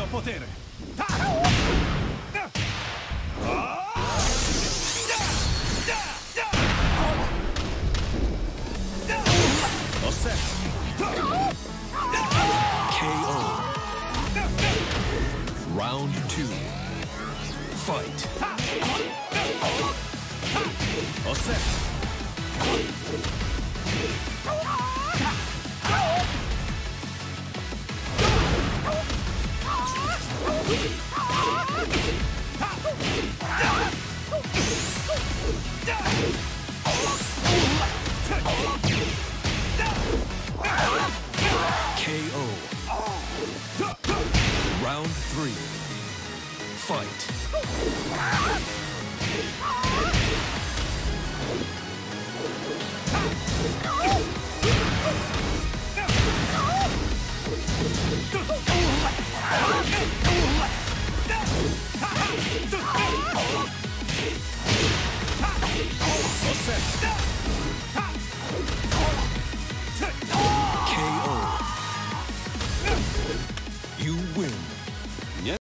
Mio potere. KO. Round two. Fight. Ossesso. Round three. Fight. You win.